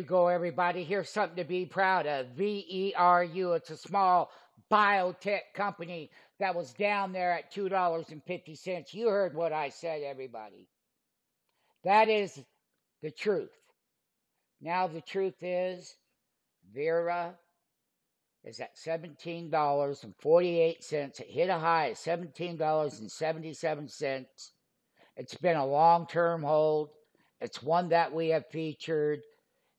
you go, everybody. Here's something to be proud of. VERU. It's a small biotech company that was down there at $2.50. You heard what I said, everybody. That is the truth. Now, the truth is, VERU is at $17.48. It hit a high of $17.77. It's been a long term hold. It's one that we have featured.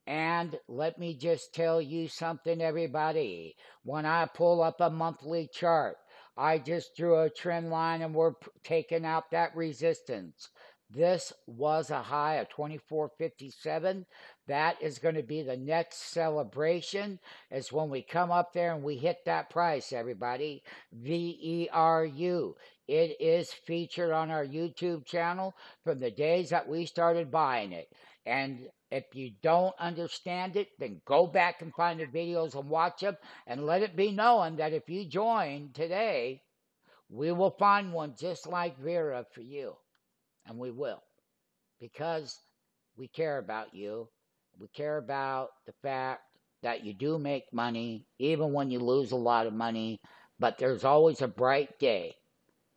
And let me just tell you something, everybody. When I pull up a monthly chart, I just drew a trend line and we're taking out that resistance. This was a high of 2457. That is going to be the next celebration is when we come up there and we hit that price, everybody. VERU. It is featured on our YouTube channel from the days that we started buying it. And if you don't understand it, then go back and find the videos and watch them and let it be known that if you join today, we will find one just like VERU for you and we will because we care about you. We care about the fact that you do make money, even when you lose a lot of money, but there's always a bright day.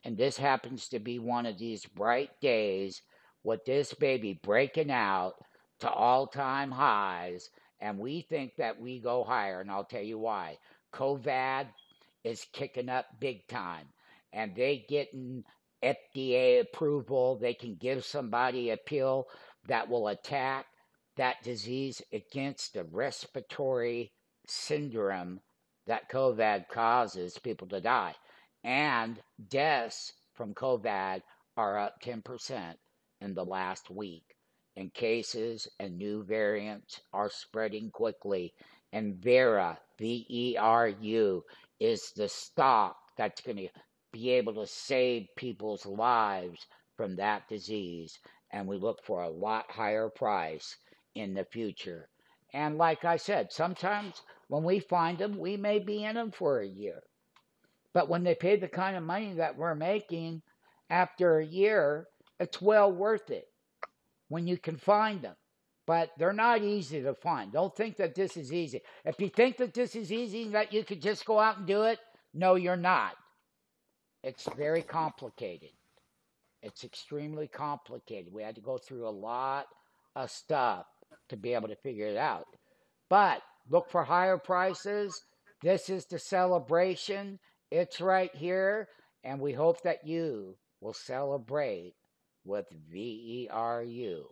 And this happens to be one of these bright days with this baby breaking out to all time highs. And we think that we go higher. And I'll tell you why. COVID is kicking up big time. And they getting FDA approval. They can give somebody a pill that will attack that disease against the respiratory syndrome that COVID causes people to die. And deaths from COVID are up 10% in the last week. And cases and new variants are spreading quickly. And VERU, V E R U, is the stock that's going to be able to save people's lives from that disease. And we look for a lot higher price in the future. And like I said, sometimes when we find them, we may be in them for a year. But when they pay the kind of money that we're making after a year, it's well worth it when you can find them. But they're not easy to find. Don't think that this is easy. If you think that this is easy, that you could just go out and do it, no, you're not. It's very complicated. It's extremely complicated. We had to go through a lot of stuff to be able to figure it out. But look for higher prices. This is the celebration. It's right here. And we hope that you will celebrate with VERU.